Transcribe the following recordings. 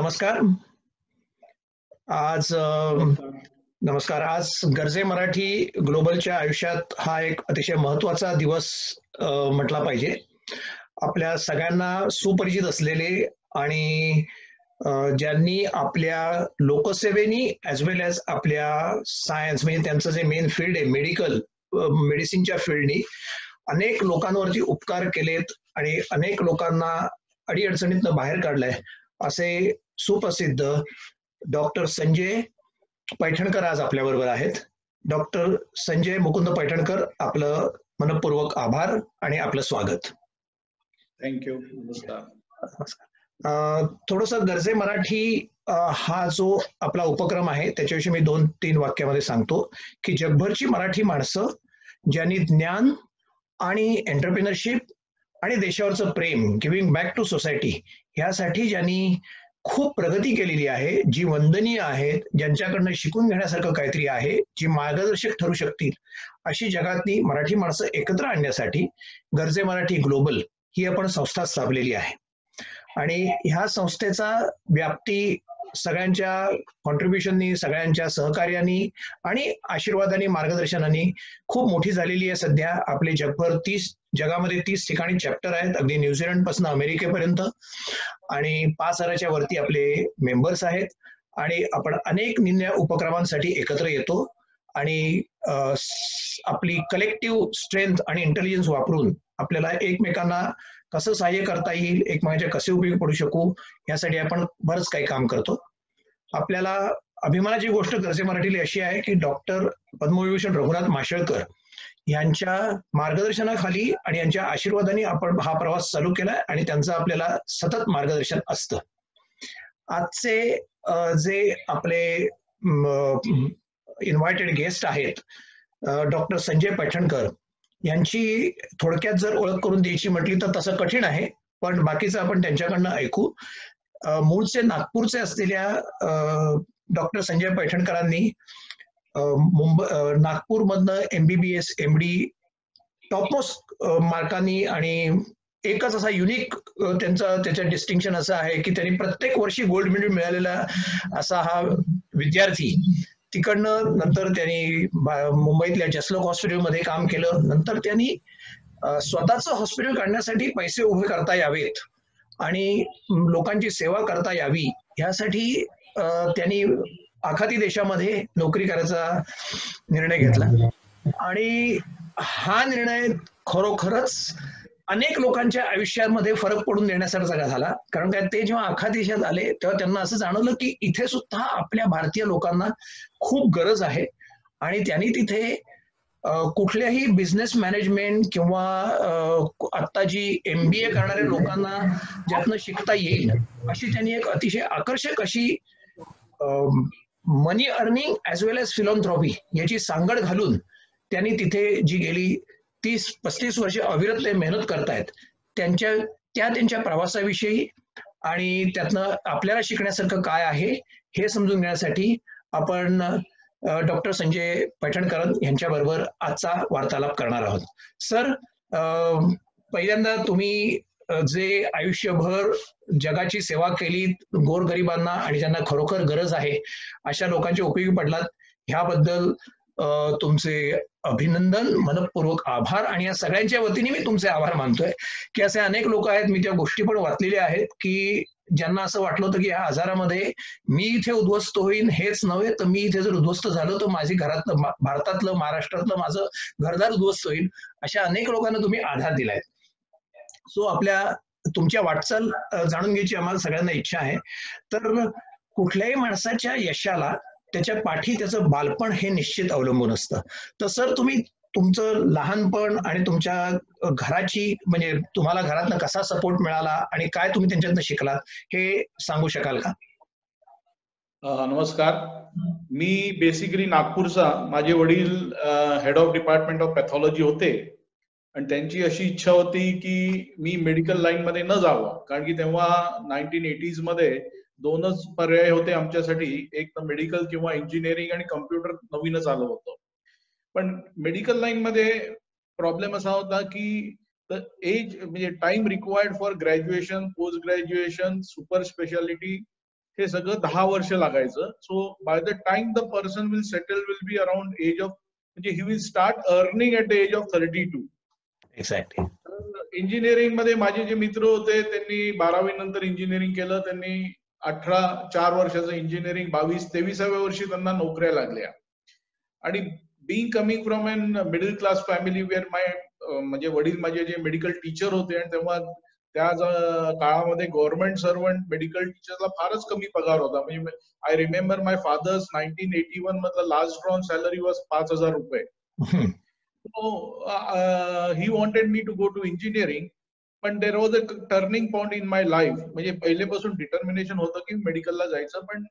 नमस्कार. आज नमस्कार. आज गरजे मराठी ग्लोबलच्या आयुष्यात हा एक अतिशय महत्त्वाचा दिवस म्हटला पाहिजे. आपल्या सगळ्यांना सुपरिचित असलेले आणि ज्यांनी आपल्या लोकसेवेनी ॲज वेल एज आपल्या सायन्स म्हणजे त्यांचं जे मेन फील्ड आहे मेडिकल मेडिसिनच्या फील्डनी अनेक लोकांवरती उपकार केलेत आणि अनेक लोकांना अडीअडचणीतनं बाहेर काढलंय. असे सुप्रसिद्ध डॉक्टर संजय पैठणकर आज आपल्या बरोबर आहेत. डॉक्टर संजय मुकुंद पैठणकर आपलं मनपूर्वक आभार आणि आपलं स्वागत. थँक्यू थोडस गरजे मराठी हा जो आपला उपक्रम आहे त्याच्याविषयी मी दोन तीन वाक्यामध्ये सांगतो की जगभरची मराठी माणसं ज्यांनी ज्ञान आणि एंटरप्रिनरशिप आणि देशावरचं प्रेम गिव्हिंग बॅक टू सोसायटी ह्यासाठी ज्यांनी खूप प्रगती केलेली आहे जी वंदनीय आहेत ज्यांच्याकडनं शिकून घेण्यासारखं काहीतरी आहे जी मार्गदर्शक ठरू शकतील अशी जगातली मराठी माणसं एकत्र आणण्यासाठी गरजे मराठी ग्लोबल ही आपण संस्था स्थापलेली आहे. आणि ह्या संस्थेचा व्याप्ती सगळ्यांच्या कॉन्ट्रीब्युशननी सगळ्यांच्या सहकार्यानी आणि आशीर्वादाने मार्गदर्शनाने खूप मोठी झालेली आहे सध्या. आपले जगभर तीस जगामध्ये तीस ठिकाणी चॅप्टर आहेत. अगदी न्यूझीलंडपासून अमेरिकेपर्यंत. आणि पाच हजाराच्या वरती आपले मेंबर्स आहेत. आणि आपण अनेक निन्या उपक्रमांसाठी एकत्र येतो. आणि आपली कलेक्टिव्ह स्ट्रेंथ आणि इंटेलिजन्स वापरून आपल्याला एकमेकांना कसं सहाय्य करता येईल एकमेकांच्या कसे उपयोग पडू शकू यासाठी आपण बरंच काही काम करतो. आपल्याला अभिमानाची गोष्ट गरजे मराठीली अशी आहे की डॉक्टर पद्मविभूषण रघुनाथ माशेळकर यांच्या मार्गदर्शनाखाली आणि यांच्या आशीर्वादाने आपण हा प्रवास चालू केला आणि त्यांचं आपल्याला सतत मार्गदर्शन असतं. आजचे जे आपले इन्व्हायटेड गेस्ट आहेत डॉक्टर संजय पैठणकर यांची थोडक्यात जर ओळख करून द्यायची म्हटली तर तसं कठीण आहे पण बाकीचं आपण त्यांच्याकडनं ऐकू. मूळचे नागपूरचे असलेल्या डॉक्टर संजय पैठणकरांनी मुंबई नागपूरमधनं एमबीबीएस एम डी टॉपमोस्ट मार्कांनी आणि एकच असा युनिक त्यांचा त्याचं डिस्टिंक्शन असं आहे की त्यांनी प्रत्येक वर्षी गोल्ड मेडल मिळालेला असा हा विद्यार्थी तिकडनं नंतर त्यांनी मुंबईतल्या जसलोक हॉस्पिटलमध्ये काम केलं. नंतर त्यांनी स्वतःचं हॉस्पिटल काढण्यासाठी पैसे उभे करता यावेत आणि लोकांची सेवा करता यावी. ह्यासाठी त्यांनी आखाती देशामध्ये नोकरी करायचा निर्णय घेतला. आणि हा निर्णय खरोखरच अनेक लोकांच्या आयुष्यामध्ये फरक पडून देण्यासारखा झाला. कारण काय ते जेव्हा आखा देशात आले तेव्हा त्यांना असं जाणवलं की इथे सुद्धा आपल्या भारतीय लोकांना खूप गरज आहे. आणि त्यांनी तिथे कुठल्याही बिझनेस मॅनेजमेंट किंवा आता जी एम बी ए करणाऱ्या लोकांना ज्यातनं शिकता येईल अशी त्यांनी एक अतिशय आकर्षक अशी money earning as well as philanthropy याची सांगड घालून त्यांनी तिथे जी गेली तीस पस्तीस वर्ष अविरत ते मेहनत करतायत. त्यांच्या त्या त्यांच्या प्रवासाविषयी आणि त्यातनं आपल्याला शिकण्यासारखं काय आहे हे समजून घेण्यासाठी आपण डॉक्टर संजय पैठणकर यांच्याबरोबर आजचा वार्तालाप करणार आहोत. सर पहिल्यांदा तुम्ही जे आयुष्यभर जगाची सेवा केली गोरगरिबांना आणि ज्यांना खरोखर गरज आहे अशा लोकांच्या उपयोगी पडलात. ह्याबद्दल तुमचे अभिनंदन मनपूर्वक आभार आणि या सगळ्यांच्या वतीने मी तुमचे आभार मानतोय की असे अनेक लोक आहेत मी त्या गोष्टी पण वाचलेल्या आहेत की ज्यांना असं वाटलं होतं की ह्या आजारामध्ये मी इथे उद्ध्वस्त होईन हेच नव्हे तर मी इथे जर उद्ध्वस्त झालो तर माझी घरातलं भारतातलं महाराष्ट्रातलं माझं घरदार उद्ध्वस्त होईल अशा अनेक लोकांना तुम्ही आधार दिलाय. सो आपल्या तुमच्या वाटचाल जाणून घ्यायची आम्हाला सगळ्यांना इच्छा आहे. तर कुठल्याही माणसाच्या यशाला त्याच्या पाठी त्याचं बालपण हे निश्चित अवलंबून असतं. तर सर तुम्ही तुमचं लहानपण आणि तुमच्या घराची म्हणजे तुम्हाला घरातनं कसा सपोर्ट मिळाला आणि काय तुम्ही त्यांच्यातनं शिकलात हे सांगू शकाल का? नमस्कार. मी बेसिकली नागपूरचा माझे वडील head of department of pathology होते. आणि त्यांची अशी इच्छा होती की मी मेडिकल लाईन मध्ये न जावं. कारण की तेव्हा नाईन्टीन एटीजमध्ये दोनच पर्याय होते आमच्यासाठी. एक तर मेडिकल किंवा इंजिनिअरिंग आणि कम्प्युटर नवीनच आलं होतं. पण मेडिकल लाईन मध्ये प्रॉब्लेम असा होता की एज म्हणजे time required for graduation post graduation super speciality हे सगळं दहा वर्ष लागायचं. So by the time the person will settle will be around age of म्हणजे he will start earning at the age of thirty two exactly इंजिनिअरिंगमध्ये माझे जे मित्र होते त्यांनी बारावी नंतर इंजिनिअरिंग केलं. त्यांनी अठरा चार वर्षाचं इंजिनिअरिंग बावीस तेविसाव्या वर्षी त्यांना नोकऱ्या लागल्या. आणि being coming from an middle class family where my म्हणजे वडील माझे जे मेडिकल टीचर होते आणि तेव्हा त्या काळामध्ये गव्हर्नमेंट सर्वंट मेडिकल टीचरला फारच कमी पगार होता. म्हणजे I remember my father's nineteen eighty one मधला लास्ट ड्रॉन सॅलरी वॉज पाच हजार रुपये. He wanted me to go to engineering पण there was a turning point in my life म्हणजे पहिलेपासून डिटर्मिनेशन होतं की मेडिकलला जायचं पण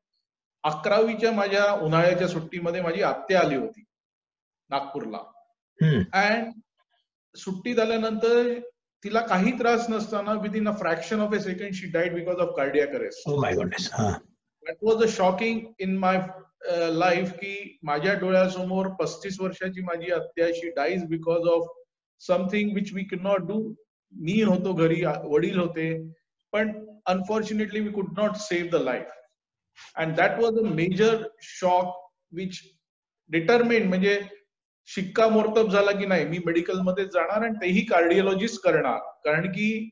अकरावीच्या माझ्या उन्हाळ्याच्या सुट्टीमध्ये माझी आत्या आली होती नागपूरला. अँड सुट्टी झाल्यानंतर तिला काही त्रास नसताना within a fraction of a second she died because of cardiac arrest that was a shocking in my life की माझ्या डोळ्यासमोर पस्तीस वर्षाची माझी अत्याशी dies because of something which we can not do मी होतो घरी वडील होते पण unfortunately we could not save the life and that was a major shock which determine म्हणजे शिक्का मोर्तब झाला की नाही मी मेडिकलमध्ये जाणार आणि तेही कार्डिओलॉजिस्ट करणार. कारण की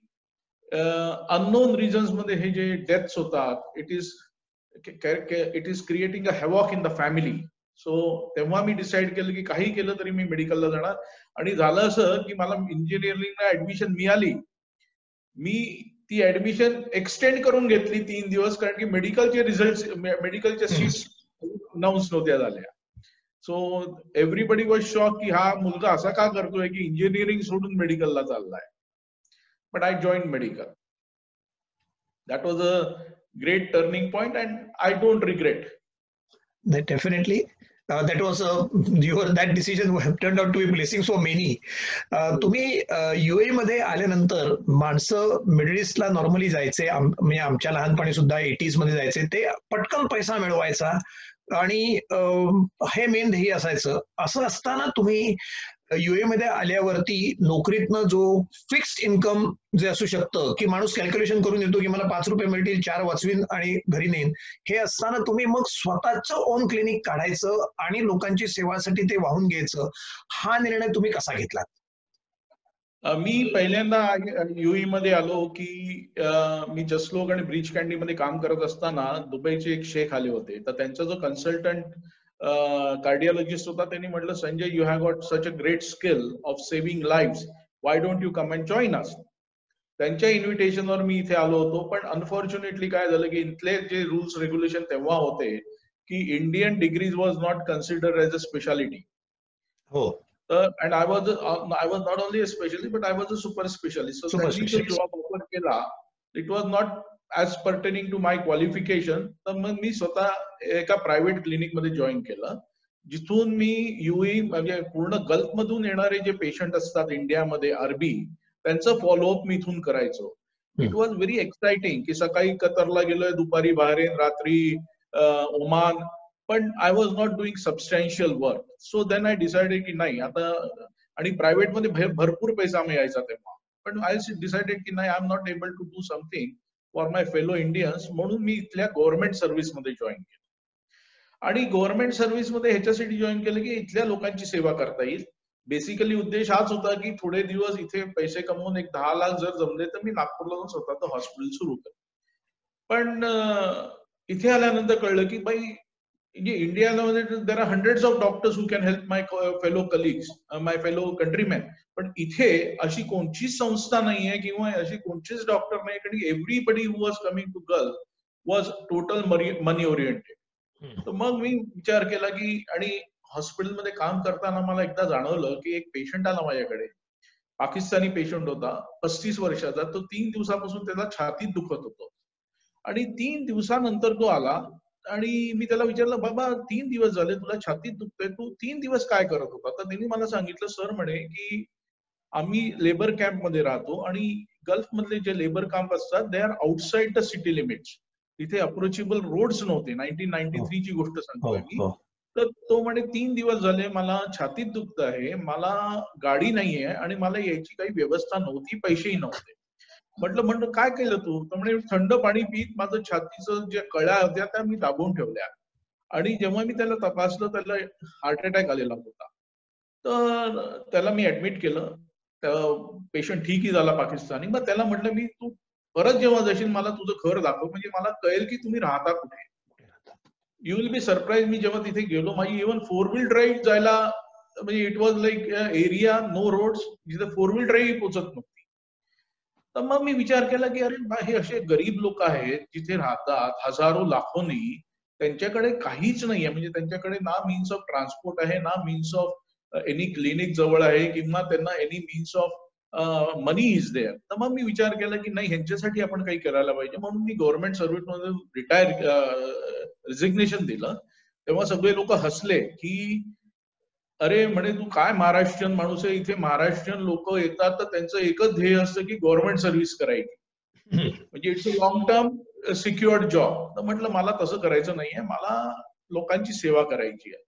अननोन रिझन्समध्ये हे जे डेथ्स होतात it is it is creating a havoc in the family so तेव्हा मी डिसाईड केलं की काही केलं तरी मी मेडिकलला जाणार. आणि झालं असं की मला इंजिनिअरिंगला ऍडमिशन मिळाली. मी ती ऍडमिशन एक्सटेंड करून घेतली तीन दिवस कारण की मेडिकलचे रिझल्ट मेडिकलच्या सीट्स अनाऊन्स नव्हत्या झाल्या. सो एव्हरीबडी वॉज शॉक की हा मुलगा असा का करतोय की इंजिनिअरिंग सोडून मेडिकलला चाललाय. But I join medical that was a great turning point and I don't regret. That definitely. Uh, that was uh, your that decision turned out to be blessing for many. Uh, तुम्ही युए मध्ये आल्यानंतर माणसं middle ईस्टला normally जायचे म्हणजे आमच्या लहानपणी सुद्धा एटीजमध्ये जायचे ते पटकन पैसा मिळवायचा आणि हे मेन ध्येय असायचं असं असताना तुम्ही युए मध्ये आल्यावरती नोकरीतनं जो फिक्स्ड इन्कम जे असू शकतं की माणूस कॅल्क्युलेशन करून येतो की मला पाच रुपये मिळतील चार वाचवीन आणि घरी नेईन हे असताना तुम्ही मग स्वतःच ओन क्लिनिक काढायचं आणि लोकांची सेवासाठी ते वाहून घ्यायचं हा निर्णय तुम्ही कसा घेतला? मी पहिल्यांदा युई मध्ये आलो की मी जसलोक आणि ब्रिज कॅन्डी काम करत असताना दुबईचे एक शेख आले होते. तर त्यांचा जो कन्सल्टंट कार्डिओलॉजिस्ट होता त्यांनी म्हटलं Sanjay you have got such a great skill of saving life why don't you come and join us त्यांच्या इन्व्हिटेशनवर मी इथे आलो होतो पण अनफॉर्च्युनेटली काय झालं की इथले जे रुल्स रेग्युलेशन तेव्हा होते की Indian degrees was not consider as a speciality हो. And I was I was not only a specialist but I was a super specialist so त्यांनी जॉब ऑफर केला it was not as pertaining to my qualification तर मग मी स्वतः एका private क्लिनिकमध्ये join केलं. जिथून मी युई म्हणजे पूर्ण गल्फ मधून येणारे जे पेशंट असतात इंडियामध्ये अरबी त्यांचं फॉलोअप मी इथून करायचो. इट वॉज व्हेरी एक्साइटिंग की सकाळी कतरला गेलोय दुपारी बाहेर रात्री ओमान. पण I was not doing substantial work so then I decided की नाही आता आणि प्रायव्हेटमध्ये भरपूर पैसा मिळायचा तेव्हा. पण आय डिसाइडेड की नाही I am not able to do something for my fellow Indians म्हणून मी इथल्या गव्हर्नमेंट सर्व्हिसमध्ये जॉईन केलं. आणि गव्हर्नमेंट सर्व्हिसमध्ये ह्याच्यासाठी जॉईन केलं की इथल्या लोकांची सेवा करता येईल. बेसिकली उद्देश हाच होता की थोडे दिवस इथे पैसे कमवून एक दहा लाख जर जमले तर मी नागपूरला जाऊन स्वतःचं हॉस्पिटल सुरू केलं पण इथे आल्यानंतर कळलं की बाई म्हणजे इंडियामध्ये there are hundred of doctors who can help my fellow colleagues my fellow countryman पण इथे अशी कोणतीच संस्था नाहीये किंवा अशी कोणतीच डॉक्टर नाही कारण everybody who was coming to Gulf was total money oriented तर मग मी विचार केला की आणि हॉस्पिटलमध्ये काम करताना मला एकदा जाणवलं की एक पेशंट आला माझ्याकडे. पाकिस्तानी पेशंट होता पस्तीस वर्षाचा. तो तीन दिवसापासून त्याला छातीत दुखत होतो. आणि तीन दिवसानंतर तो आला आणि मी त्याला विचारलं बाबा तीन दिवस झाले तुला छातीत दुखतोय. तू तीन दिवस काय करत होता? तर त्यांनी मला सांगितलं सर म्हणे की आम्ही लेबर कॅम्पमध्ये राहतो आणि गल्फ मधले जे लेबर कॅम्प असतात they are outside the city limits तिथे अप्रोचेबल रोड्स नव्हते. नाईन्टीन नाईन्टी थ्री ची गोष्ट सांगतोय मी हो. तर तो म्हणे तीन दिवस झाले मला छातीत दुखत आहे मला गाडी नाहीये आणि मला यायची काही व्यवस्था नव्हती पैसेही नव्हते. म्हटलं म्हटलं काय केलं तू? तर म्हणे थंड पाणी पीत माझं छातीचं ज्या कळ्या होत्या त्या मी दाबून ठेवल्या. आणि जेव्हा मी त्याला तपासलं त्याला हार्ट अटॅक आलेला होता. तर त्याला मी ऍडमिट केलं. पेशंट ठीकही झाला पाकिस्तानी. मग त्याला म्हटलं मी तू परत जेव्हा जाशील मला तुझं घर दाखव. म्हणजे मला कळेल की तुम्ही राहता कुठे. यू विल बी सरप्राईज मी जेव्हा तिथे गेलो माझी इव्हन फोर व्हील ड्राईव्ह जायला म्हणजे it was like area no roads जिथे फोर व्हील ड्राईव्ह पोचत नव्हती. तर मग मी विचार केला की अरे हे असे गरीब लोक आहेत जिथे राहतात हजारो लाखोनी. त्यांच्याकडे काहीच नाहीये. म्हणजे त्यांच्याकडे ना मीन्स ऑफ ट्रान्सपोर्ट आहे ना मीन्स ऑफ एनी क्लिनिक जवळ आहे किंवा त्यांना any means of money is there तर मग मी विचार केला की नाही ह्यांच्यासाठी आपण काही करायला पाहिजे. म्हणून मी गव्हर्नमेंट सर्व्हिसमध्ये रिटायर रिझिग्नेशन दिलं. तेव्हा सगळे लोक हसले की अरे म्हणे तू काय महाराष्ट्रीयन माणूस आहे? इथे महाराष्ट्रीयन लोक येतात तर त्यांचं एकच ध्येय असतं की गव्हर्नमेंट सर्व्हिस करायची. म्हणजे it's a long term secured job तर म्हटलं मला तसं करायचं नाहीये. मला लोकांची सेवा करायची आहे.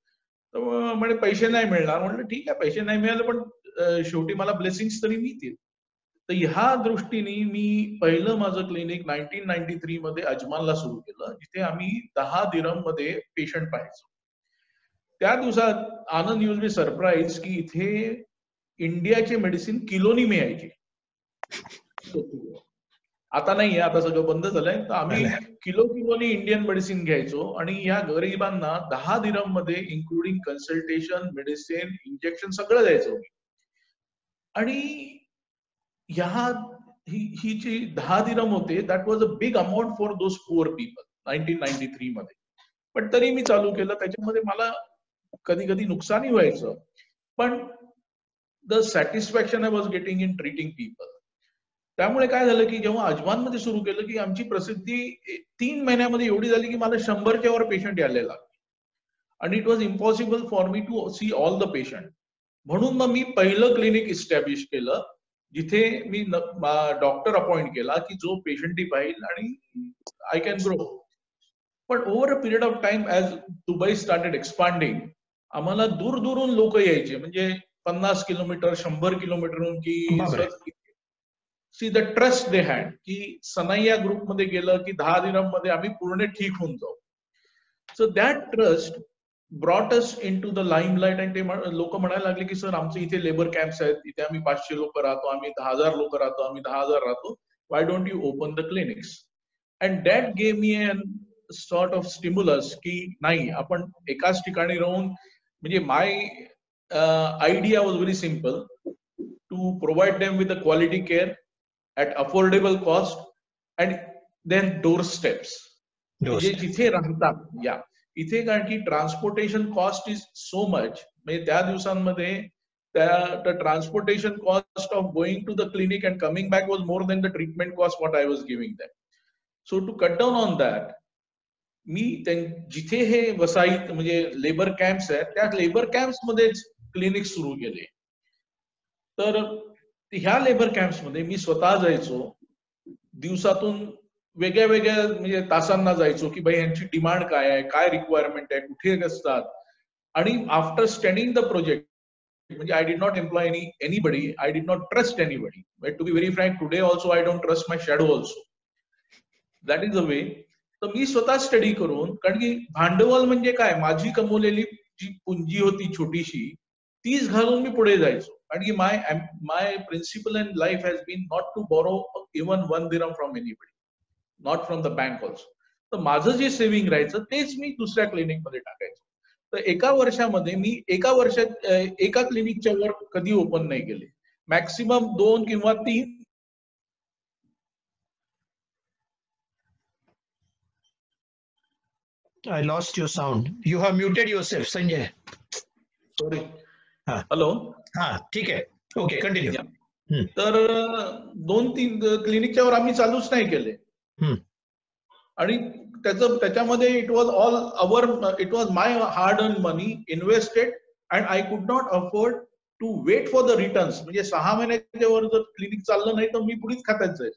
तर म्हणे पैसे नाही मिळणार. म्हटलं ठीक आहे पैसे नाही मिळाले पण शेवटी मला ब्लेसिंग्स तरी मिळतील. तर ह्या दृष्टीने मी पहिलं माझं क्लिनिक नाईन्टीन नाईन्टी थ्री मध्ये अजमानला सुरू केलं जिथे आम्ही दहा दिरममध्ये पेशंट पाहायचो. त्या दिवसात आनंद युज मी सरप्राईज की इथे इंडियाचे मेडिसिन किलोनी मिळायचे. आता नाहीये आता सगळं बंद झालंय. तर आम्ही किलो किलोनी इंडियन मेडिसिन घ्यायचो आणि या गरिबांना दहा दिरममध्ये इन्क्लुडिंग कन्सल्टेशन मेडिसिन इंजेक्शन सगळं द्यायचो आणि ह्या ही जी दहा दिरम होते that was a big amount for those poor people nineteen ninety three मध्ये. पण तरी मी चालू केलं त्याच्यामध्ये मला कधी कधी नुकसानही व्हायचं. पण the satisfaction I was getting in treating people त्यामुळे काय झालं की जेव्हा अजमानमध्ये सुरू केलं की आमची प्रसिद्धी तीन महिन्यामध्ये एवढी झाली की मला शंभरच्या वर पेशंट यायला लागले. आणि it was impossible for me to see all the patient म्हणून मग मी पहिलं क्लिनिक इस्टॅब्लिश केलं जिथे मी डॉक्टर अपॉइंट केला की जो पेशंटही पाहिल आणि आय कॅन ग्रो पण over a period of time as Dubai started expanding आम्हाला दूर दूरून लोक यायचे. म्हणजे पन्नास किलोमीटर शंभर किलोमीटरहून की see the trust they had की सनैया ग्रुपमध्ये गेलं की दहा दिनांमध्ये आम्ही पूर्ण ठीक होऊन जाऊ. So that trust brought us into the limelight आणि ते लोक म्हणायला लागले की सर आमचे इथे लेबर कॅम्प्स आहेत इथे आम्ही पाचशे लोक राहतो आम्ही दहा हजार लोक राहतो आम्ही दहा हजार राहतो. Why don't you open the clinics and that gave me an sort of stimulus की नाही आपण एकाच ठिकाणी राहून म्हणजे my idea was very simple to provide them with a quality care at affordable cost and then doorsteps म्हणजे जिथे राहतात या. इथे कारण की transportation cost is so much म्हणजे त्या दिवसांमध्ये त्या transportation cost of going to the clinic and coming back was more than the treatment cost what I was giving that so to cut down on that मी जिथे हे वसाईत म्हणजे labour camps आहेत त्या labour camps मध्येच clinic सुरू केले. तर ह्या लेबर कॅम्प्समध्ये मी स्वतः जायचो दिवसातून वेगळ्या वेगळ्या म्हणजे तासांना जायचो की भाई यांची डिमांड काय आहे काय रिक्वायरमेंट आहे कुठे असतात आणि आफ्टर स्टँडिंग द प्रोजेक्ट म्हणजे I did not employ any anybody I did not trust anybody but to be very frank today also I don't trust my shadow also that is a way तर मी स्वतः study करून कारण की भांडवल म्हणजे काय? माझी कमवलेली जी पुंजी होती छोटीशी तीच घालून मी पुढे जायचो. की my my principle in life has been not to borrow even one dirham from anybody not from the bank also तर माझं जे सेव्हिंग राहायचं तेच मी दुसऱ्या क्लिनिकमध्ये टाकायचो. तर एका वर्षामध्ये मी एका वर्षात एका क्लिनिकच्या वर कधी ओपन नाही केले. मॅक्सिमम दोन किंवा तीन. I lost your sound. You have muted yourself, Sanjay. Sorry. Hello हा ठीक आहे. ओके कंटिन्यू तर दोन तीन क्लिनिकच्या वर आम्ही चालूच नाही केले. आणि त्याचं त्याच्यामध्ये it was all our it was my hard earn money invested and I could not afford to wait for the returns म्हणजे सहा महिन्याच्या वर जर क्लिनिक चाललं नाही तर मी पुढेच खात्यात जाईल.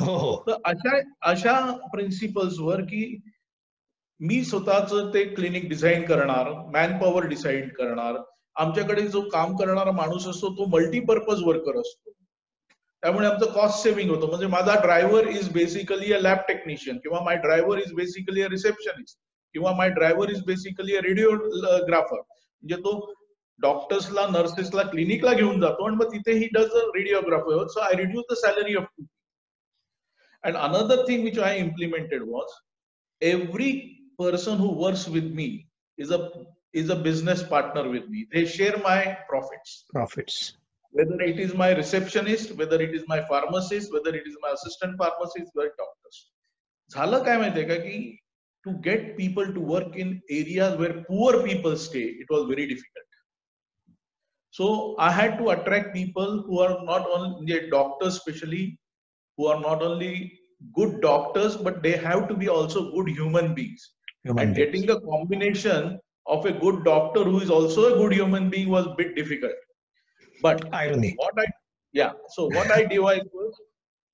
हो, हो. तर अशा अशा प्रिन्सिपल्स वर की मी स्वतःच ते क्लिनिक डिझाईन करणार मॅन पॉवर डिसाईड करणार आमच्याकडे जो काम करणारा माणूस असतो तो मल्टीपर्पज वर्कर असतो. त्यामुळे आमचं कॉस्ट सेव्हिंग होतं. म्हणजे माझा driver is basically a lab technician किंवा my driver is basically a receptionist किंवा my driver is basically a radiographer म्हणजे तो डॉक्टर्सला नर्सेसला क्लिनिकला घेऊन जातो आणि मग तिथे he does a radiographer so I reduce the salary of two and another thing which I implemented was every person who works with me is a is a business partner with me. They share my profits. Profits. Whether it is my receptionist, whether it is my pharmacist, whether it is my assistant pharmacist, whether doctors. झालं काय माहितीये का की to get people to work in areas where poor people stay it was very difficult so I had to attract people who are not only म्हणजे doctors specially who are not only good doctors but they have to be also good human beings and getting a combination of a good doctor who is also a good human being was a bit difficult. But irony. What I yeah, so what I devised was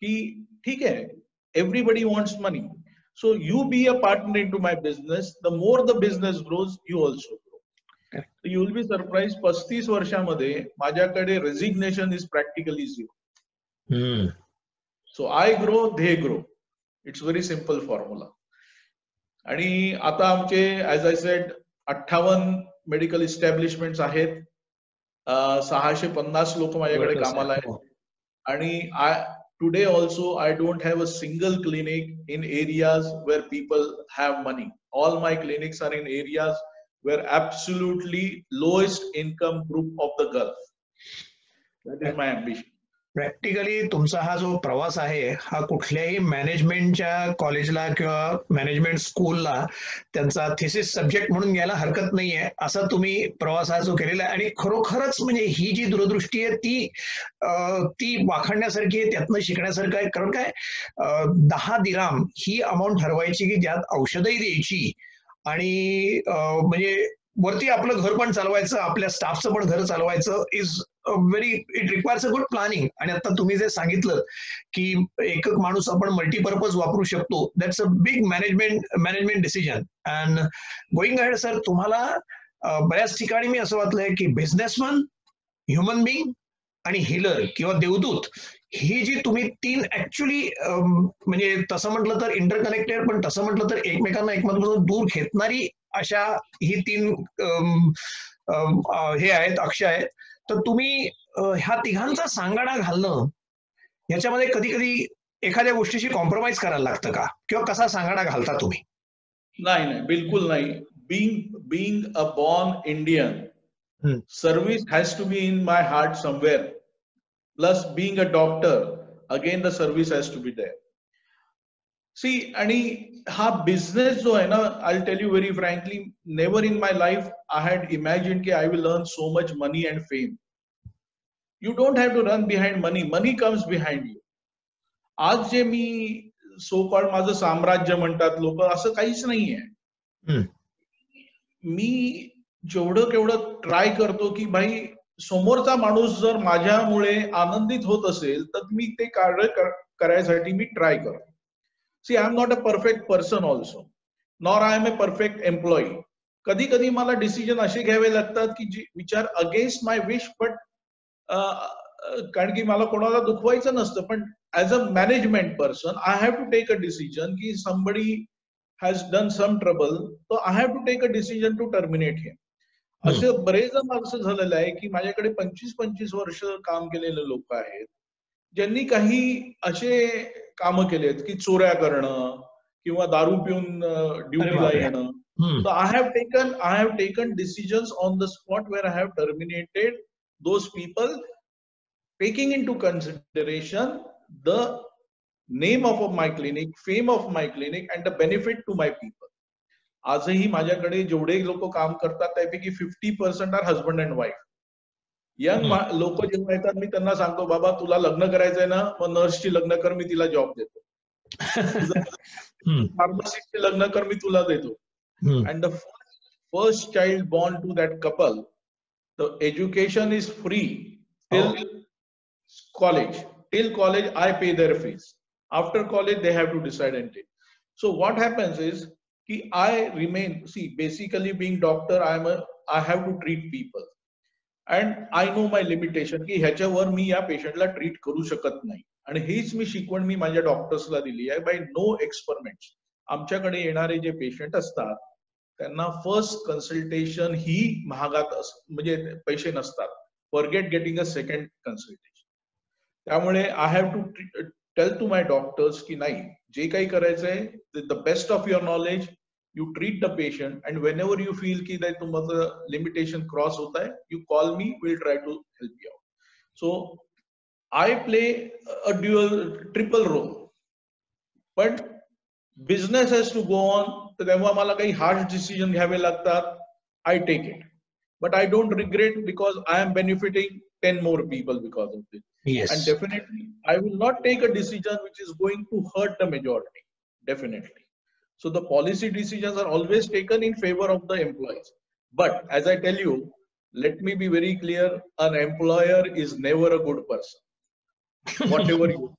ki theek hai, everybody wants money. So you be a partner into my business. The more the business grows, you also grow. Okay. So you will be surprised. पस्तीस वर्षामध्ये माझ्याकडे resignation is practically zero so I grow they grow it's very simple formula आणि आता आमचे as I said अठ्ठावन्न medical establishment आहेत. सहाशे पन्नास लोक माझ्याकडे कामाला आहेत. आणि I today also I don't have a single clinic in areas where people have money all my clinics are in areas where absolutely lowest income group of the Gulf that is my ambition practically तुमचा हा जो प्रवास आहे हा कुठल्याही मॅनेजमेंटच्या कॉलेजला किंवा मॅनेजमेंट स्कूलला त्यांचा थिसिस सब्जेक्ट म्हणून घ्यायला हरकत नाहीये असा तुम्ही प्रवास हा जो केलेला आहे. आणि खरोखरच म्हणजे ही जी दूरदृष्टी आहे ती ती वाखाणण्यासारखी आहे त्यातनं शिकण्यासारखं आहे. कारण काय? दहा दिराम ही अमाऊंट ठरवायची की ज्यात औषधही द्यायची आणि म्हणजे वरती आपलं घर पण चालवायचं आपल्या स्टाफचं पण घर चालवायचं is very it requires a good planning आणि आता तुम्ही जे सांगितलं की एक माणूस आपण मल्टीपर्पज वापरू शकतो that's a big management management decision and going ahead sir तुम्हाला बऱ्याच ठिकाणी मी असं वाटलंय की बिझनेसमन ह्युमन बिंग आणि हिलर किंवा देवदूत ही जी तुम्ही तीन ऍक्च्युली म्हणजे तसं म्हटलं तर इंटरकनेक्टेड पण तसं म्हटलं तर एकमेकांना एकमेकांपासून दूर घेतणारी अशा ही तीन हे आहेत अक्ष आहेत. तर तुम्ही ह्या तिघांचा सांगाडा घालणं याच्यामध्ये कधी कधी एखाद्या गोष्टीशी कॉम्प्रोमाइज करायला लागतं का? किंवा कसा सांगाडा घालता तुम्ही? नाही नाही. बिलकुल नाही. Being being a born Indian service has to be in my heart somewhere plus being a doctor again the service has to be there see आणि हा बिझनेस जो आहे ना I tell you very frankly never in my life I had imagine की I will learn so much money and fame you don't have to run behind money money comes behind you आज जे मी so called माझं साम्राज्य म्हणतात लोक असं काहीच नाहीये. मी जेवढं केवढं ट्राय करतो की भाई समोरचा माणूस जर माझ्यामुळे आनंदित होत असेल तर मी ते कार्य करायसाठी मी ट्राय करतो. See I am not a perfect person also nor I am a perfect employee कधी कधी मला डिसिजन असे घ्यावे लागतात की जी विचार अगेन्स्ट माय विश बट कारण की मला कोणाला दुखवायचं नसतं पण as a management person I have to take a decision की somebody has done some trouble तो I have to take a decision to terminate him असे बरेच जण असं झालेलं आहे की माझ्याकडे पंचवीस पंचवीस वर्ष काम केलेले लोक आहेत ज्यांनी काही असे काम केलेत की चोऱ्या करणं किंवा दारू पिऊन ड्युटीला येणं. तर I have taken I have taken decision on the spot where I have terminated those people taking in to consideration the name of of my clinic fame of my clinic and the benefit to my people आजही माझ्याकडे जेवढे लोक काम करतात त्यापैकी fifty percent are husband and wife young लोक जेव्हा येतात मी त्यांना सांगतो बाबा तुला लग्न करायचंय ना मग नर्सची लग्न कर मी तिला जॉब देतो. फार्मसिस्टचे लग्न कर मी तुला देतो. And the first child born to that couple the education is free till college till college I pay their fees after college they have to decide and take so what happens is की I remain see basically being doctor I am I have to treat people and I know my limitation की ह्याच्यावर मी या पेशंटला treat करू शकत नाही. आणि हीच मी शिकवण मी माझ्या डॉक्टर्सला दिली आहे बाय नो एक्सपेरिमेंट आमच्याकडे येणारे जे पेशंट असतात त्यांना फर्स्ट कन्सल्टेशन ही महागात म्हणजे पैसे नसतात. Forget getting a second consultation त्यामुळे I have to tell to my doctors की नाही जे काही करायचंय the best of your knowledge You treat the patient and whenever you feel की तुमचं लिमिटेशन क्रॉस होत आहे you call me will try to help you out so I play a dual triple role पण business has to go on तर तेव्हा मला काही harsh decision घ्यावे लागतात I take it but I don't regret because I am benefiting 10 more people because of this. Yes. And definitely, I will not take a decision which is going to hurt the majority. Definitely. So the policy decisions are always taken in favor of the employees. But as I tell you, let me be very clear an employer is never a good person. Whatever you.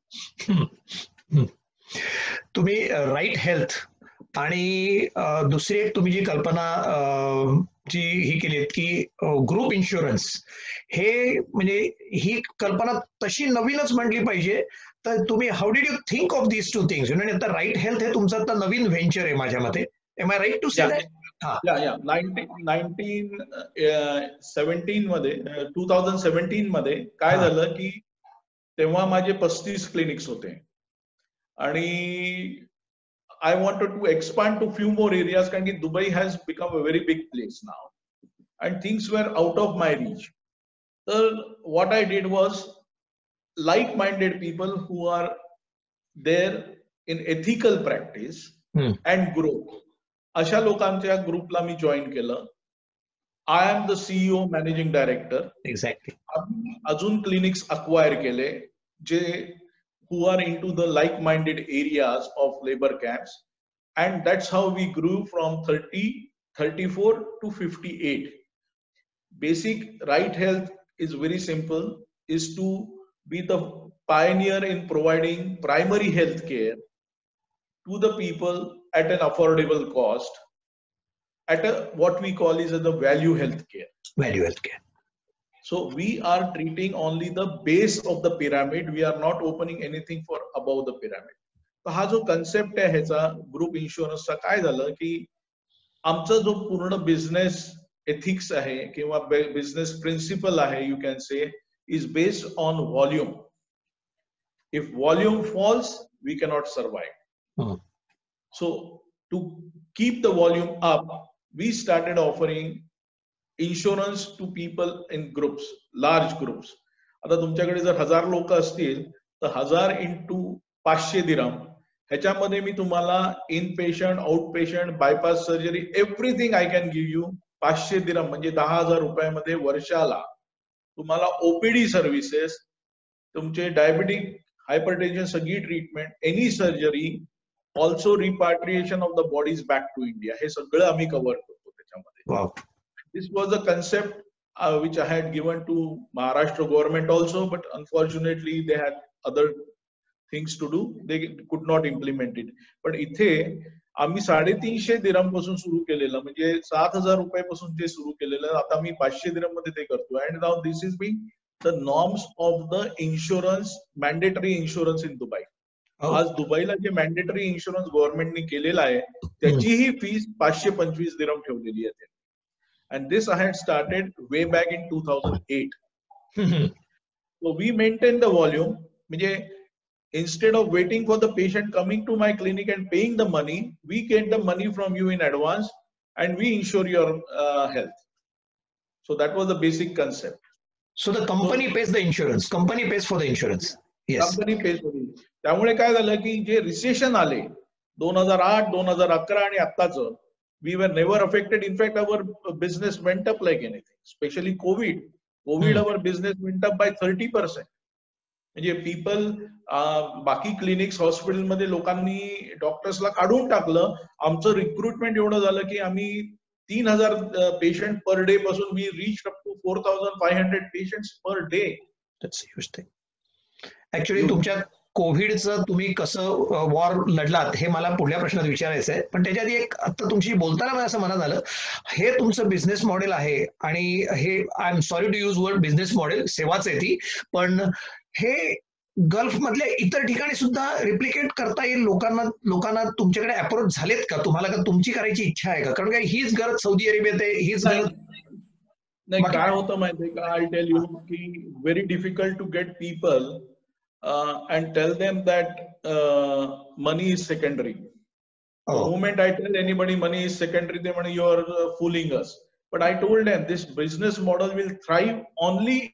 तुम्ही right health आणि दुसरी एक तुम्ही जी कल्पना जी ही केली की group insurance हे म्हणजे ही कल्पना तशी नवीनच म्हटली पाहिजे तर तुम्ही how did you think of these two things म्हणजे आता राईट हेल्थ हे तुमचं आता नवीन व्हेंचर आहे माझ्या मते. Am I right to say nineteen seventeen मध्ये टू थाउजंड सेव्हन्टीन मध्ये काय झालं की तेव्हा माझे पस्तीस क्लिनिक्स होते. आणि I wanted to expand to few more areas because Dubai has become a very big place now. And things were out of my reach. So what I did was like-minded people who are there in ethical practice hmm. and growth. अशा लोकांच्या ग्रुपला मी join केलं I am the CEO managing director exactly अजून clinics acquire केले जे who are into the like-minded areas of labor camps. And that's how we grew from 30, 34 to 58. Basic right health is very simple, is to be the pioneer in providing primary health care to the people at an affordable cost at a what we call is the value health care. Value health care. So we are treating only the base of the pyramid. We are not opening anything for above the pyramid. तर हा जो concept आहे ह्याचा group इन्शुरन्सचा काय झालं की आमचा जो पूर्ण बिझनेस एथिक्स आहे किंवा बिझनेस प्रिन्सिपल आहे you can say is based on volume if volume falls we cannot survive so to keep the volume up we started offering insurance to people in groups large groups आता तुमच्याकडे जर हजार लोक असतील तर हजार into पाचशे दिरम ह्याच्यामध्ये मी तुम्हाला in patient out patient bypass surgery everything I can give you पाचशे दिरम म्हणजे दहा हजार रुपयामध्ये वर्षाला. तुम्हाला ओपीडी सर्व्हिसेस तुमचे डायबिटिक हायपरटेन्शन सगळी treatment any surgery also repatriation of the bodies back to India हे सगळं आम्ही कव्हर करतो त्याच्यामध्ये. This was a concept which I had given to Maharashtra government also but unfortunately they had other things to do they could not implemented पण इथे आम्ही साडेतीनशे दिरमपासून सुरू केलेलं म्हणजे सात हजार रुपयापासून ते सुरू केलेलं आता मी पाचशे दिरममध्ये ते करतो and now this is being the norms of the insurance mandatory insurance in Dubai आज दुबईला जे मॅन्डेटरी इन्शुरन्स गव्हर्नमेंटनी केलेला आहे त्याचीही फीस पाचशे पंचवीस दिरम ठेवलेली आहे And this I had started way back in 2008. so we maintain the volume. Instead of waiting for the patient coming to my clinic and paying the money, we get the money from you in advance and we insure your uh, health. So that was the basic concept. So the company so, pays the insurance. Company pays for the insurance. Yes. Company pays for the त्यामुळे काय झालं की जे recession आले दोन हजार आठ दोन हजार अकरा आणि आत्ताचं we were never affected. In fact, our business went up like anything, especially COVID. COVID, hmm. our business went up by 30%. म्हणजे पीपल बाकी क्लिनिक्स हॉस्पिटलमध्ये लोकांनी डॉक्टर्सला काढून टाकलं. आमचं रिक्रुटमेंट एवढं झालं की आम्ही तीन हजार पेशंट पर डे पासून we reach up to four thousand five hundred patient per day actually तुमच्या कोविडचं तुम्ही कसं वॉर लढलात हे मला पुढल्या प्रश्नात विचारायचं आहे पण त्याच्यात एक आता तुमची बोलताना मला असं मनात आलं हे तुमचं बिझनेस मॉडेल आहे आणि हे I am sorry to use word business model सेवाच आहे ती. पण हे गल्फ मधल्या इतर ठिकाणी सुद्धा रिप्लिकेट करता येईल लोकांना लोकांना तुमच्याकडे अप्रोच झालेत का? तुम्हाला का तुमची करायची इच्छा आहे का? कारण काय हीच गरज सौदी अरेबियात आहे हीच गरज नाही काय होतं माहितीये का? आय टेल यू की very difficult to get people and tell them that money is secondary tell anybody money is secondary, they money you're uh, fooling us. But I told them this business model will thrive only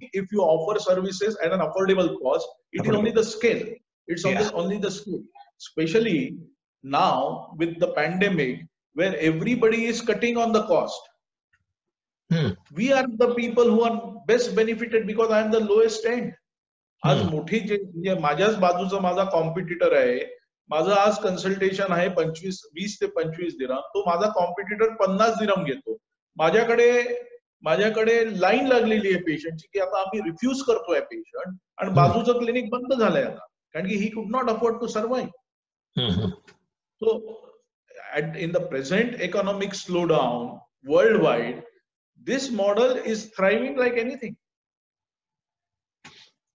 if you offer services at an affordable cost. It is only the scale. It's only, Yeah. only the scale. Especially now with the pandemic, where everybody is cutting on the cost. Hmm. We are the people who are best benefited because I am the lowest end. आज Hmm. मोठी जे म्हणजे माझ्याच बाजूचा माझा competitor आहे माझं आज कन्सल्टेशन आहे पंचवीस वीस ते पंचवीस दिरम तो माझा कॉम्पिटिटर पन्नास दिरम घेतो माझ्याकडे माझ्याकडे लाईन लागलेली आहे पेशंटची की आता आम्ही रिफ्यूज करतोय पेशंट आणि बाजूचं क्लिनिक बंद झालंय आता. कारण की he could not afford to survive so in the present economic slow down world wide this model is thriving like anything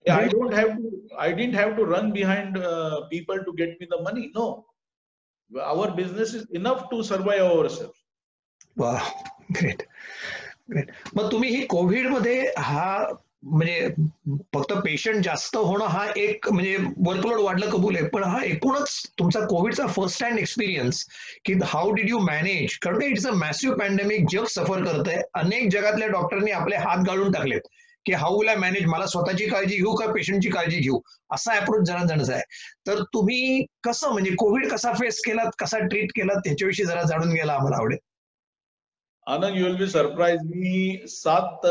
I don't have to I don't have to run behind people to get me the money no our business is enough to survive our self वा great great मग तुम्ही ही कोविडमध्ये हा म्हणजे फक्त patient जास्त होणं हा एक म्हणजे वर्कलोड वाढलं कबूल आहे पण हा एकूणच तुमचा कोविडचा फर्स्ट हँड एक्सपिरियन्स की हाऊ डिड यू मॅनेज कारण इट्स अ मॅसिव्ह पॅन्डेमिक जग सफर करतंय. अनेक जगातल्या डॉक्टरनी आपले हात गाळून टाकलेत की हाऊ विल आय मॅनेज मला स्वतःची काळजी घेऊ का पेशंटची काळजी घेऊ? असा अप्रोच जरा जणांचा आहे. तर तुम्ही कसं म्हणजे कोविड कसा फेस केलात कसा ट्रीट केलात त्याच्याविषयी जरा जाणून घ्यायला आम्हाला आवडेल. Anand you will be surprise मी सात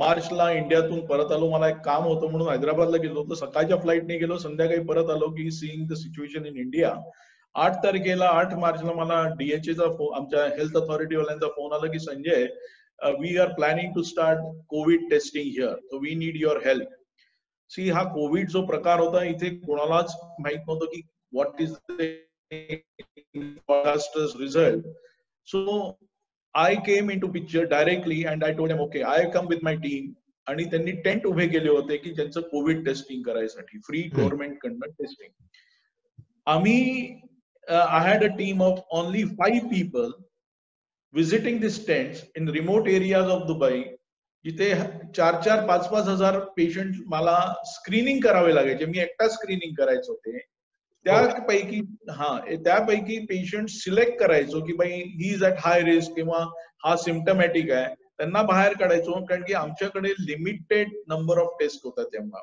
मार्चला इंडियातून परत आलो. मला एक काम होतं म्हणून हैदराबादला गेलो होतो. सकाळच्या फ्लाईटने गेलो. संध्याकाळी परत आलो की seeing the situation in India आठ तारखेला आठ मार्चला मला डीएचएचा फोन आमच्या हेल्थ अथॉरिटी वाल्यांचा फोन आला की Sanjay we are planning to start COVID testing here so we need your help see हा कोविड जो प्रकार होता इथे कोणालाच माहीत नव्हतं की what is result So I came into picture directly and I told him, okay, I come with my team. आणि त्यांनी टेंट उभे केले होते की ज्यांचं कोविड टेस्टिंग करायसाठी फ्री गव्हर्नमेंट कडनं टेस्टिंग आम्ही I had a team of only five people visiting this tents in remote areas of Dubai जिथे चार चार पाच पाच हजार पेशंट मला स्क्रीनिंग करावे लागायचे. मी एकटा स्क्रीनिंग करायचे होते हो. त्यापैकी हा त्यापैकी पेशंट सिलेक्ट करायचो की बाई he is at high risk किंवा हा सिमटमॅटिक आहे त्यांना बाहेर काढायचो कारण की आमच्याकडे लिमिटेड नंबर ऑफ टेस्ट होता तेव्हा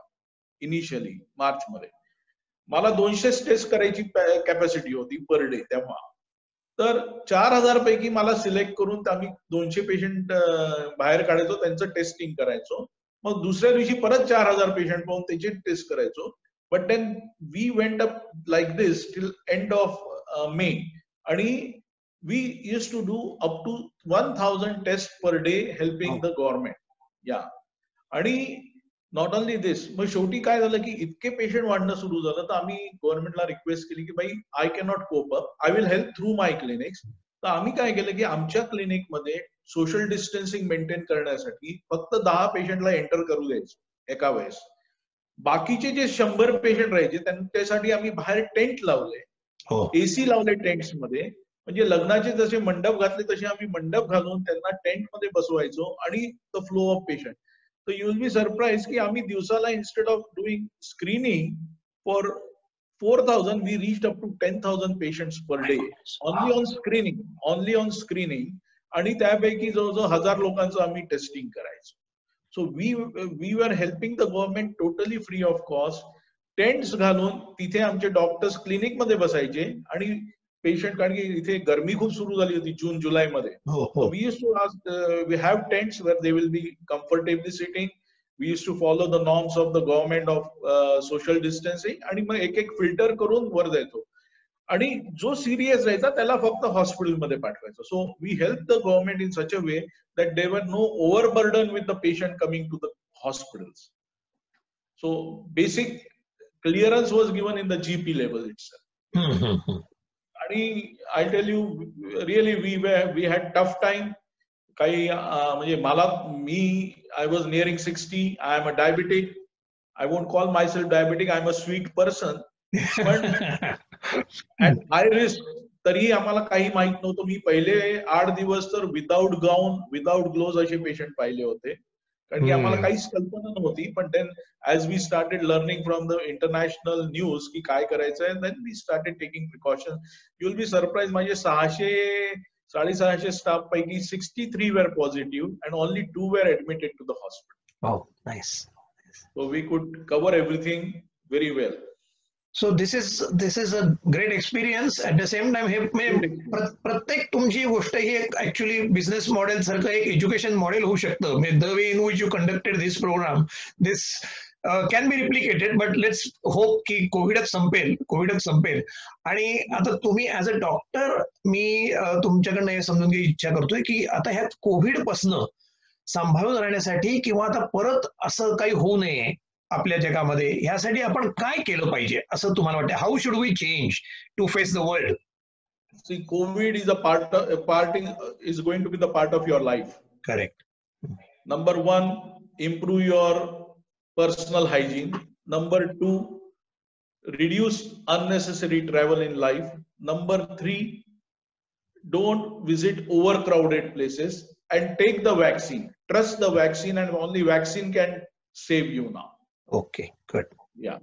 इनिशियली मार्च मध्ये मला दोनशे टेस्ट करायची कॅपॅसिटी होती पर डे तेव्हा. तर चार हजार पैकी मला सिलेक्ट करून आम्ही दोनशे पेशंट बाहेर काढायचो त्यांचं टेस्टिंग करायचो. मग दुसऱ्या दिवशी परत चार हजार पेशंट पाहून त्याची टेस्ट करायचो. But then we went up like this till end of May आणि we used to do up to 1000 tests per day helping Wow. the government. Yeah. आणि नॉट ओनली दिस मग शेवटी काय झालं की इतके पेशंट वाढणं सुरू झालं तर आम्ही गव्हर्नमेंटला रिक्वेस्ट केली की बाई I can not cope up I will help through my clinics तर आम्ही काय केलं की आमच्या क्लिनिकमध्ये सोशल डिस्टन्सिंग मेंटेन करण्यासाठी फक्त दहा पेशंटला एंटर करू द्यायचं एका वेळेस बाकीचे जे शंभर पेशंट राहायचे त्यांच्यासाठी आम्ही बाहेर टेंट लावले. हो. एसी लावले टेंट्समध्ये. म्हणजे लग्नाचे जसे मंडप घातले तसे आम्ही मंडप घालून त्यांना टेंटमध्ये बसवायचो आणि द फ्लो ऑफ पेशंट तर युल बी सरप्राईज की आम्ही दिवसाला instead of doing screening for four thousand we reach up to ten thousand patients per day only on screening only on screening आणि त्यापैकी जवळजवळ हजार लोकांचं आम्ही टेस्टिंग करायचो. So we we are helping the government totally free of cost tents घालून तिथे आमचे डॉक्टर्स क्लिनिकमध्ये बसायचे. आणि पेशंट कारण की इथे गर्मी खूप सुरू झाली होती जून जुलै मध्ये. वी यूज टू आज we have tents where they will be comfortably sitting we use to follow the norms of the government of social distancing आणि मग एक एक फिल्टर करून वर द्यायचो आणि जो सिरियस राहायचा त्याला फक्त हॉस्पिटलमध्ये पाठवायचं. So we help the government in such a way that they were no over burden with the patient coming to the hospitals so basic clearance was given in the GP level it's. आणि I tell you really we we had tough time काही म्हणजे मला मी I was nearing sixty I am a diabetic I won't call my self diabetic I am a sweet person पण at high risk तरीही आम्हाला काही माहीत नव्हतं. मी पहिले आठ दिवस तर विदाऊट गाऊन विदाऊट ग्लोव्ह असे पेशंट पाहिले होते. कारण की आम्हाला काहीच कल्पना नव्हती. पण then as we started learning from the international news की काय करायचंय then we started taking precaution you will be surprise माझे सहाशे साडेसहाशे स्टाफ पैकी sixty three were positive and only two were admitted to the hospital so we could cover everything very well so this is this is a great experience at the same time हे प्रत्येक तुमची गोष्ट ही एक actually business model सारखं एक education model होऊ शकतं. म्हणजे the way in which you conducted this program this can be replicated but let's hope की कोविडच संपेल कोविडच संपेल. आणि आता तुम्ही ऍज अ डॉक्टर मी uh, तुमच्याकडनं हे समजून घ्यायची इच्छा करतोय की आता ह्यात कोविड पासनं सांभाळून राहण्यासाठी किंवा आता परत असं काही होऊ नये आपल्या जगामध्ये. ह्यासाठी आपण काय केलं पाहिजे? असं तुम्हाला वाटतं how should we change to face the world COVID is a part part is going to be the part of your life correct number one improve your personal hygiene number two reduce unnecessary travel in life number three don't visit over crowded places and take the vaccine trust the vaccine and only vaccine can save you ना Okay, good. Yeah.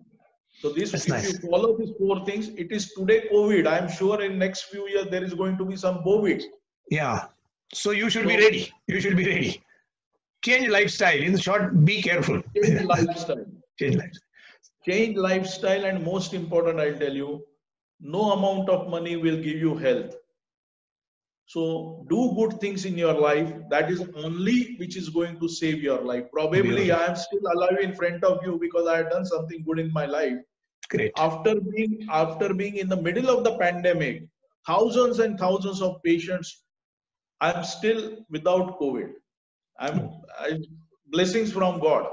So this, That's if nice. you follow these four things, it is today COVID. I am sure in next few years there is going to be some COVID. Yeah. So you should be ready. You should be ready. Change lifestyle. In short, be careful. Change lifestyle. Change lifestyle. Change lifestyle, and most important, I'll tell you, no amount of money will give you health. So do good things in your life. That is only which is going to save your life. Probably Beautiful. I am still alive in front of you because I have done something good in my life. Great. After being after being in the middle of the pandemic, thousands and thousands of patients, I'm still without COVID. I'm, hmm. I'm blessings from God.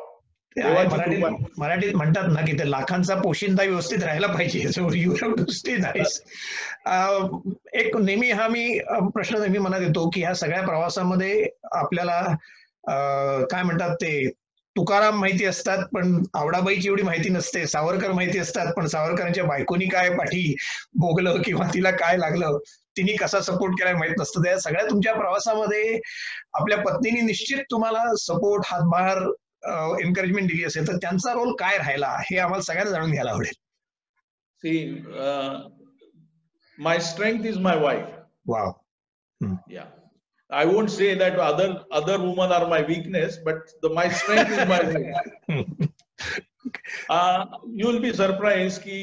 मराठीत म्हणतात ना की ते लाखांचा पोशिंदा व्यवस्थित राहायला पाहिजे. एक नेहमी हा मी प्रश्न नेहमी मनात येतो की ह्या सगळ्या प्रवासामध्ये आपल्याला काय म्हणतात ते तुकाराम माहिती असतात पण आवडाबाईची एवढी माहिती नसते सावरकर माहिती असतात पण सावरकरांच्या बायकोनी काय पाठी भोगलं किंवा तिला काय लागलं तिने कसा सपोर्ट केला माहीत नसतं. त्या सगळ्या तुमच्या प्रवासामध्ये आपल्या पत्नीने निश्चित तुम्हाला सपोर्ट हातभार एनकरेजमेंट दिली असेल तर त्यांचा रोल काय राहिला हे आम्हाला सगळ्यांना जाणून घ्यायला आवडेल. My strength is my wife वा I won't say that other other woman are my weakness but the my strength is my you will be surprise की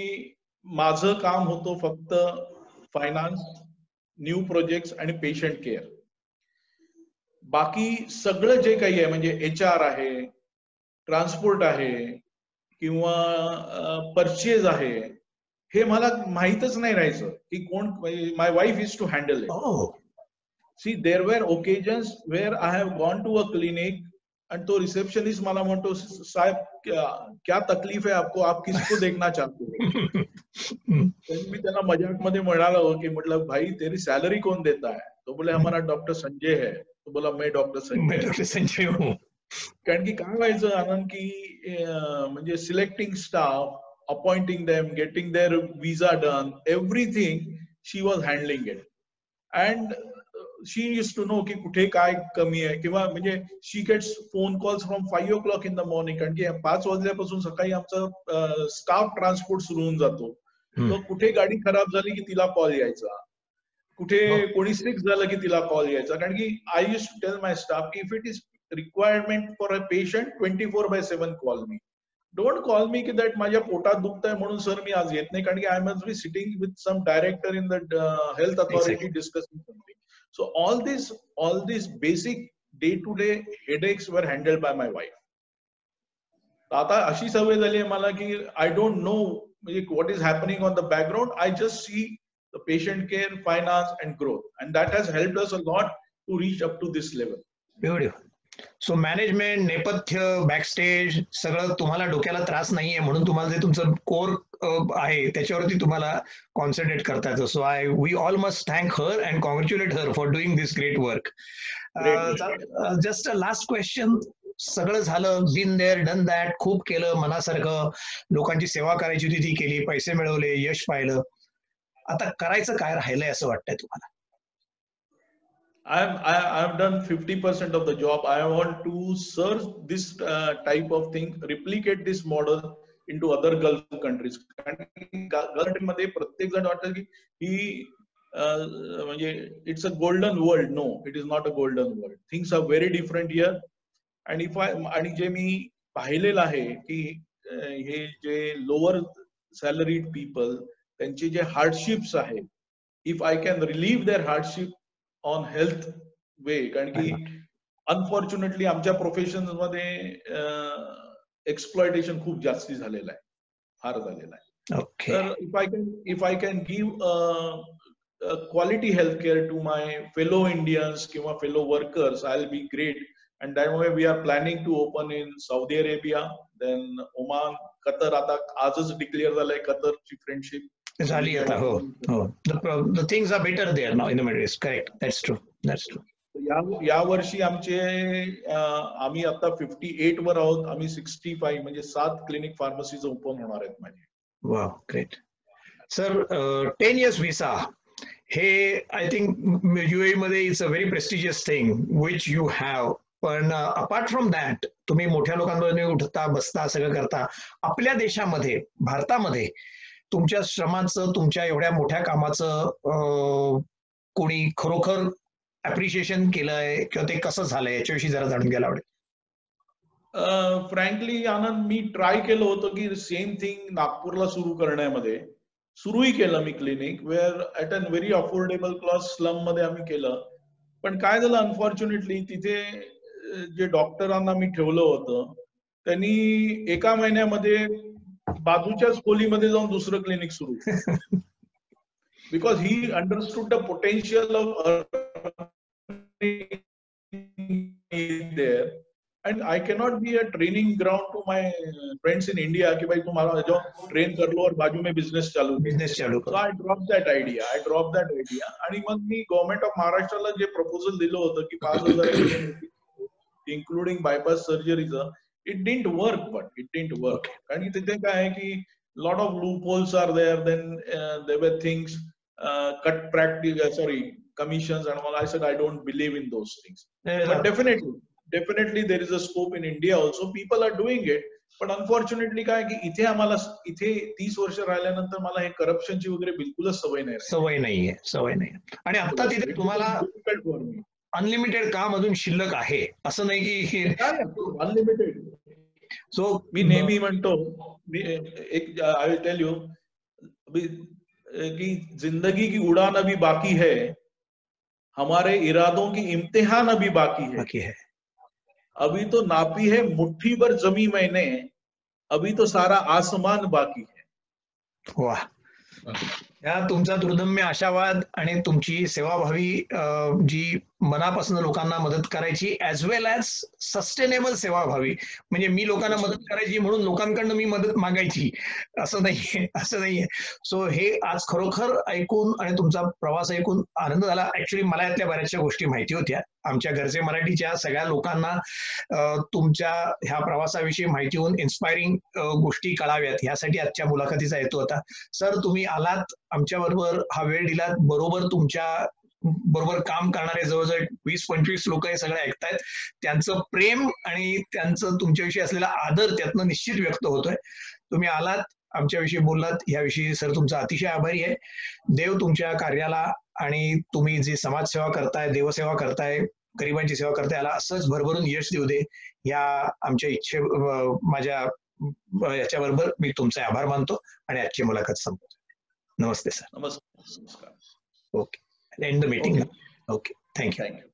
माझं काम होतं फक्त फायनान्स न्यू प्रोजेक्ट आणि पेशंट केअर बाकी सगळं जे काही आहे म्हणजे एच आर आहे ट्रान्सपोर्ट आहे किंवा परचेज आहे हे मला माहीतच नाही राहायचं की कोण my wife is to handle see there were occasions where I have gone to a clinic आणि तो रिसेप्शनिस्ट मला म्हणतो साहेब क्या क्या तकलीफ आहे आपको? आप किसको देखना चाहते हो? मी त्याला मजाकमध्ये म्हणालो की म्हटलं भाई तेरी सैलरी कौन देता है? तो बोले हमारा डॉक्टर संजय है. तो बोला मैं डॉक्टर संजय. संजय हूँ. कारण की काय व्हायचं आनंद की म्हणजे selecting staff appointing them getting their visa done everything she was handling it and she use to know की कुठे काय कमी आहे किंवा म्हणजे she gets phone calls from five o'clock in the morning कारण की पाच वाजल्यापासून सकाळी आमचा स्टाफ ट्रान्सपोर्ट सुरू होऊन जातो. तर कुठे गाडी खराब झाली की तिला कॉल यायचा कुठे. कोणी सिक झालं की तिला कॉल यायचा कारण की I use to tell my staff की if it is requirement for a patient twenty four by seven call me don't call me की दॅट माझ्या पोटात दुखत आहे म्हणून सर मी आज येत नाही कारण की I must be sitting with some director in the health authority discussing something so all this all this basic day to day headaches were handled by my wife आता अशी सवय झाली आहे मला की आय डोंट नो म्हणजे what is happening on the background I just see the patient care finance and growth and that has help us a lot to reach up to this level beautiful so management नेपथ्य backstage सगळं तुम्हाला डोक्याला त्रास नाहीये म्हणून तुम्हाला जे तुमचं कोर आहे त्याच्यावरती तुम्हाला कॉन्सन्ट्रेट करता येतं. So I we all must thank her and congratulate her for doing this great work just a last question सगळं झालं बिन देअर डन दॅट खूप केलं मनासारखं. लोकांची सेवा करायची होती ती केली पैसे मिळवले यश पाहिलं. आता करायचं काय राहिलंय असं वाटतंय तुम्हाला? I'm I, have done 50% of the job. I want to search this uh, type of thing, replicate this model into other Gulf countries. Gulf मध्ये प्रत्येक जण वाटतं की ही uh, म्हणजे it's a golden world no it is not a golden world things are very different here आणि if I आणि जे मी पाहिलेलं आहे की uh, हे जे लोअर सॅलरीड पीपल त्यांचे जे हार्डशिप्स आहेत if I can relieve their hardship on health way कारण की अनफॉर्च्युनेटली आमच्या प्रोफेशनमध्ये एक्सप्लॉयटेशन खूप जास्ती झालेलं आहे. फार झालेलं आहे. तर if I can if I can give quality health care to my fellow Indians किंवा fellow workers I will be great and त्यामुळे we are planning to open in Saudi Arabia then Oman Qatar आता आजच declare झालंय कतरची friendship झाली आता. हो हो. The things are better there now in Middle East correct that's true that's true yeah या वर्षी आमचे आम्ही आता फिफ्टी एट वर आहोत. आम्ही सिक्स्टी फाईव्ह म्हणजे सात क्लिनिक फार्मसीज ओपन होणार आहेत माझे. वा great sir ten years visa हे आय थिंक युए मध्ये it's a very prestigious thing which you have पण अपार्ट फ्रॉम दॅट तुम्ही मोठ्या लोकांबरोबर उठता बसता सगळं करता आपल्या देशामध्ये भारतामध्ये तुमच्या श्रमाचं तुमच्या एवढ्या मोठ्या कामाचं कोणी खरोखर अप्रिशिएशन केलंय किंवा ते कसं झालंय याच्याविषयी जरा जाणून घ्यायला आवडेल. फ्रँकली आनंद मी ट्राय केलं होतं की सेम थिंग नागपूरला सुरू करण्यामध्ये. सुरूही केलं मी clinic where at an very affordable class स्लममध्ये आम्ही केलं. पण काय झालं अनफॉर्च्युनेटली तिथे जे डॉक्टरांना मी ठेवलं होतं त्यांनी एका महिन्यामध्ये बाजूच्याच खोलीमध्ये जाऊन दुसरं क्लिनिक सुरू. Because he understood the potential of their and I cannot be a training ground to my friends in India कि भाई तुम्हारा जो ट्रेन कर लो और बाजू में बिझनेस चालू बिझनेस चालू so I drop that idea I drop that idea आणि मग मी गव्हर्नमेंट ऑफ महाराष्ट्राला जे प्रपोजल दिलं होतं की पाच हजार इन्क्लुडिंग बायपास सर्जरीचं it didn't work but it didn't work कारण की तिथे काय आहे की lot of loop holes are there then there things cut practice sorry commissions and all. I said I don't believe in those things. Yeah, but definitely, definitely there is a scope in India also. People are doing it. पण unfortunately काय की इथे आम्हाला इथे तीस वर्ष राहिल्यानंतर मला हे करप्शनची वगैरे बिलकुलच सवय नाही सवय नाहीये सवय नाही आणि आता तिथे तुम्हाला अनलिमिटेड काम अजून शिल्लक आहे. असं नाही की अनलिमिटेड सो मी नेहमी म्हणतो मी एक आय टेल यू की ज़िंदगी की उड़ान अभी बाकी है हमारे इरादों की इम्तिहान अभी बाकी है। बाकी है। अभी तो नापी है मुट्ठी भर जमी मैंने अभी तो सारा आसमान बाकी है। वाह। या तुमचा दुर्दम्य आशावाद आणि तुमची सेवाभावी जी मनापासून लोकांना मदत करायची ऍज वेल ऍज सस्टेनेबल सेवा व्हावी. म्हणजे मी लोकांना मदत करायची म्हणून लोकांकडनं मी मदत मागायची. असं नाहीये असं नाहीये. सो हे आज खरोखर ऐकून आणि तुमचा प्रवास ऐकून आनंद झाला. ऍक्च्युली मला यातल्या बऱ्याचशा गोष्टी माहिती होत्या. आमच्या घरचे मराठीच्या सगळ्या लोकांना तुमच्या ह्या प्रवासाविषयी माहिती होऊन इन्स्पायरिंग गोष्टी कळाव्यात. ह्यासाठी आजच्या मुलाखतीचा हेतू होता. सर तुम्ही आलात. आमच्या बरोबर हा वेळ दिलात. बरोबर तुमच्या बरोबर काम करणारे जवळजवळ वीस पंचवीस लोक हे सगळे ऐकतायत. त्यांचं प्रेम आणि त्यांचं तुमच्याविषयी असलेला आदर त्यातनं निश्चित व्यक्त होतोय. तुम्ही आलात आमच्याविषयी बोललात याविषयी सर तुमचा अतिशय आभारी आहे. देव तुमच्या कार्याला आणि तुम्ही जी समाजसेवा करताय देवसेवा करताय गरिबांची सेवा करताय याला असंच भरभरून यश देऊ दे या आमच्या इच्छे माझ्या याच्याबरोबर मी तुमचे आभार मानतो आणि आजची मुलाखत संपतो नमस्ते सर. नमस्कार. Okay. End the meeting. Okay. Thank you. Thank you.